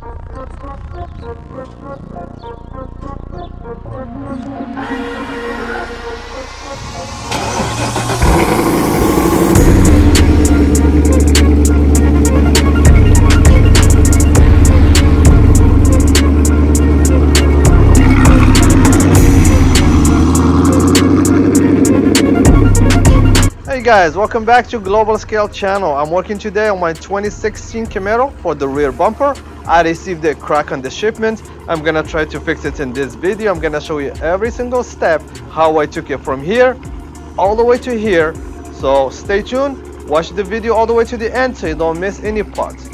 Thank you. Hey guys, welcome back to Global Skills channel. I'm working today on my 2016 Camaro for the rear bumper. I received a crack on the shipment. I'm gonna try to fix it in this video. I'm gonna show you every single step how I took it from here all the way to here. So stay tuned, watch the video all the way to the end so you don't miss any parts.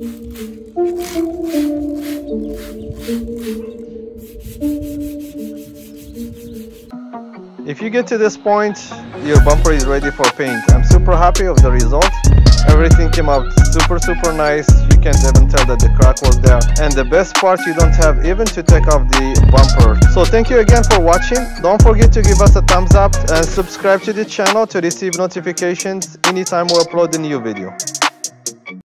If you get to this point, your bumper is ready for paint. I'm super happy of the result. Everything came out super super nice. You can't even tell that the crack was there. And the best part, you don't have even to take off the bumper. So thank you again for watching. Don't forget to give us a thumbs up and subscribe to the channel to receive notifications anytime we upload a new video.